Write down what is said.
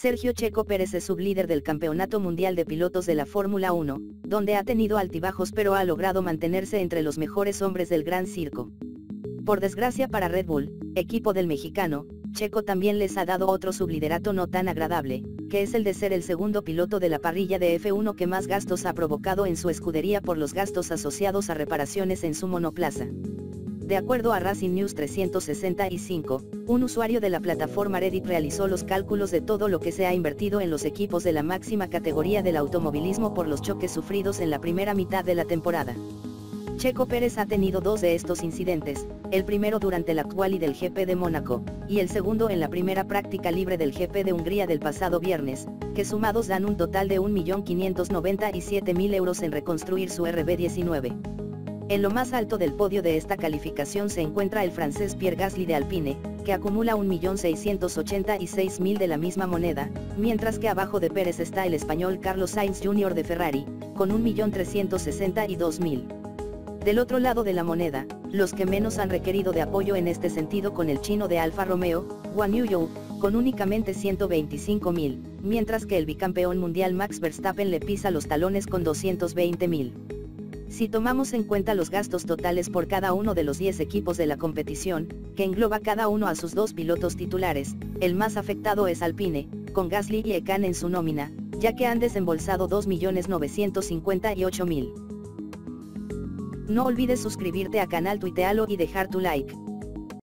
Sergio Checo Pérez es sublíder del Campeonato Mundial de Pilotos de la Fórmula 1, donde ha tenido altibajos pero ha logrado mantenerse entre los mejores hombres del Gran Circo. Por desgracia para Red Bull, equipo del mexicano, Checo también les ha dado otro subliderato no tan agradable, que es el de ser el segundo piloto de la parrilla de F1 que más gastos ha provocado en su escudería por los gastos asociados a reparaciones en su monoplaza. De acuerdo a Racing News 365, un usuario de la plataforma Reddit realizó los cálculos de todo lo que se ha invertido en los equipos de la máxima categoría del automovilismo por los choques sufridos en la primera mitad de la temporada. Checo Pérez ha tenido dos de estos incidentes, el primero durante la quali del GP de Mónaco, y el segundo en la primera práctica libre del GP de Hungría del pasado viernes, que sumados dan un total de 1.597.000 euros en reconstruir su RB19. En lo más alto del podio de esta calificación se encuentra el francés Pierre Gasly de Alpine, que acumula 1.686.000 de la misma moneda, mientras que abajo de Pérez está el español Carlos Sainz Jr. de Ferrari, con 1.362.000. Del otro lado de la moneda, los que menos han requerido de apoyo en este sentido con el chino de Alfa Romeo, Guan Yu con únicamente 125.000, mientras que el bicampeón mundial Max Verstappen le pisa los talones con 220.000. Si tomamos en cuenta los gastos totales por cada uno de los 10 equipos de la competición, que engloba cada uno a sus dos pilotos titulares, el más afectado es Alpine, con Gasly y Ekan en su nómina, ya que han desembolsado 2.958.000. No olvides suscribirte a canal Tuitealo y dejar tu like.